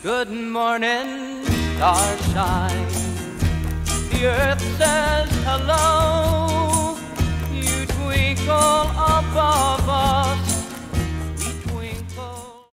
Good morning starshine. The earth says hello. You twinkle above